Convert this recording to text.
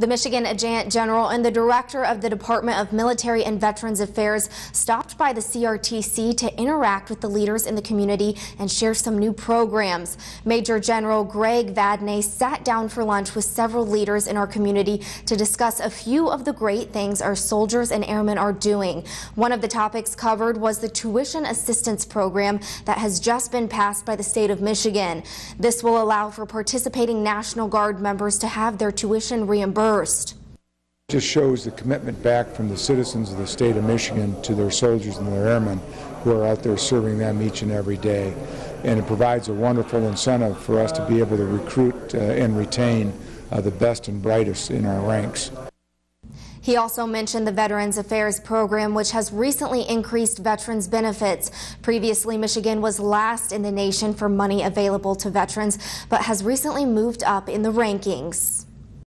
The Michigan Adjutant General and the Director of the Department of Military and Veterans Affairs stopped by the CRTC to interact with the leaders in the community and share some new programs. Major General Greg Vadnais sat down for lunch with several leaders in our community to discuss a few of the great things our soldiers and airmen are doing. One of the topics covered was the tuition assistance program that has just been passed by the state of Michigan. This will allow for participating National Guard members to have their tuition reimbursed first. Just shows the commitment back from the citizens of the state of Michigan to their soldiers and their airmen who are out there serving them each and every day. And it provides a wonderful incentive for us to be able to recruit uh, and retain uh, the best and brightest in our ranks. He also mentioned the Veterans Affairs Program, which has recently increased veterans benefits. Previously, Michigan was last in the nation for money available to veterans, but has recently moved up in the rankings.